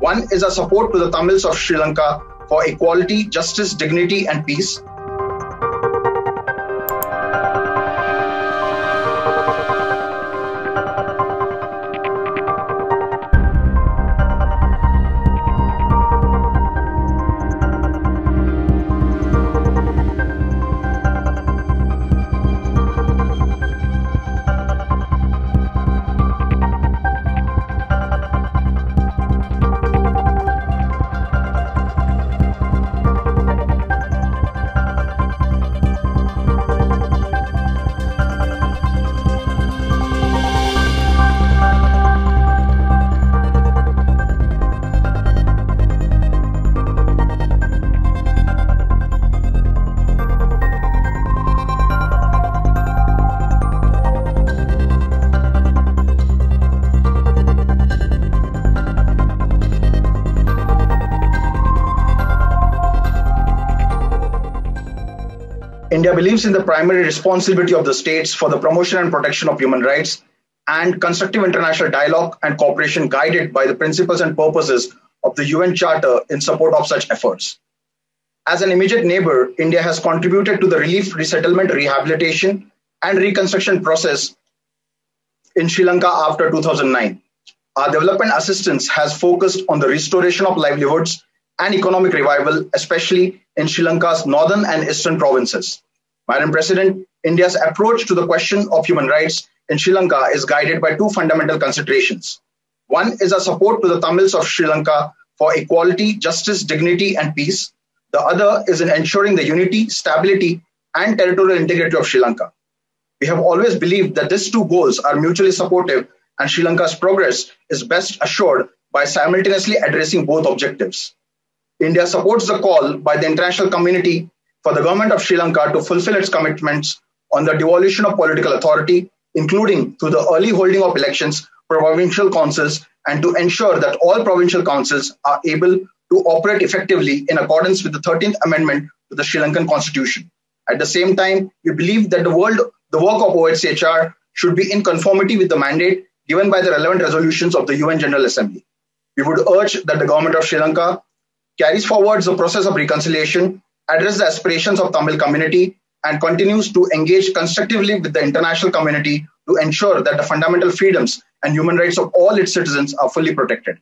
One is a support to the Tamils of Sri Lanka for equality, justice, dignity, and peace. India believes in the primary responsibility of the states for the promotion and protection of human rights and constructive international dialogue and cooperation guided by the principles and purposes of the UN Charter in support of such efforts. As an immediate neighbor, India has contributed to the relief, resettlement, rehabilitation, and reconstruction process in Sri Lanka after 2009. Our development assistance has focused on the restoration of livelihoods and economic revival, especially in Sri Lanka's northern and eastern provinces. Madam President, India's approach to the question of human rights in Sri Lanka is guided by two fundamental considerations. One is a support to the Tamils of Sri Lanka for equality, justice, dignity, and peace. The other is in ensuring the unity, stability, and territorial integrity of Sri Lanka. We have always believed that these two goals are mutually supportive and Sri Lanka's progress is best assured by simultaneously addressing both objectives. India supports the call by the international community for the government of Sri Lanka to fulfill its commitments on the devolution of political authority, including through the early holding of elections for provincial councils, and to ensure that all provincial councils are able to operate effectively in accordance with the 13th Amendment to the Sri Lankan Constitution. At the same time, we believe that the, world, the work of OHCHR should be in conformity with the mandate given by the relevant resolutions of the UN General Assembly. We would urge that the government of Sri Lanka carries forward the process of reconciliation, addresses the aspirations of Tamil community, and continues to engage constructively with the international community to ensure that the fundamental freedoms and human rights of all its citizens are fully protected.